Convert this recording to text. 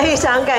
非常感